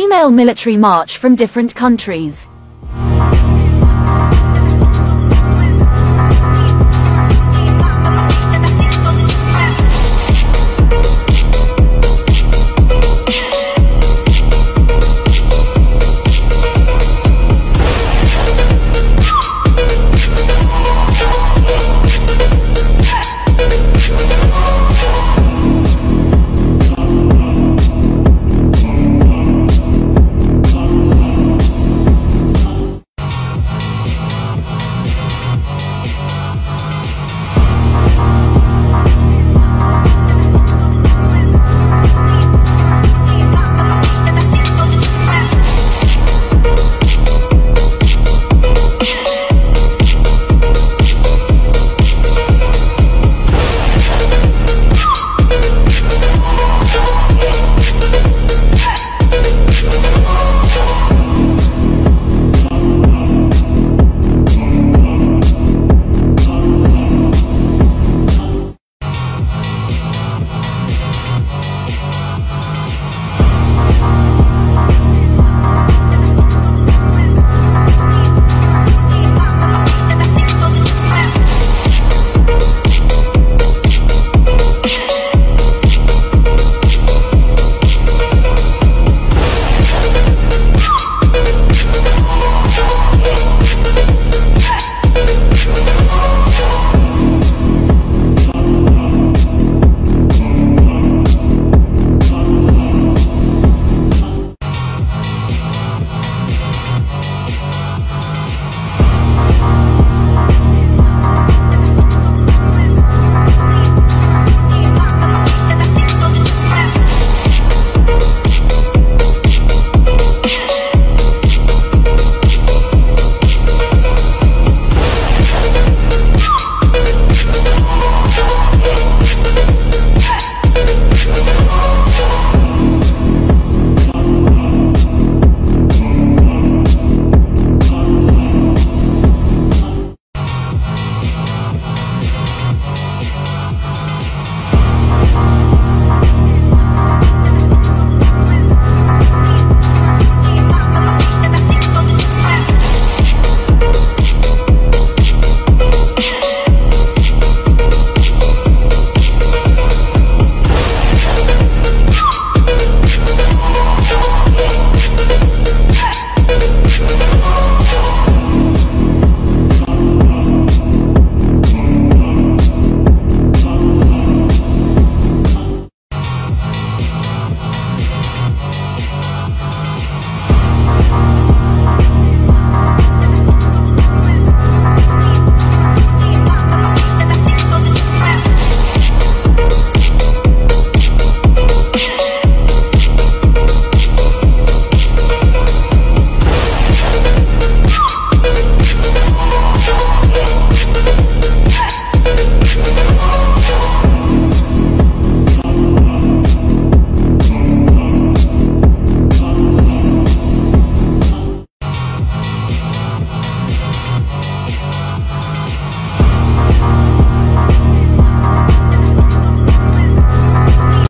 female military march from different countries.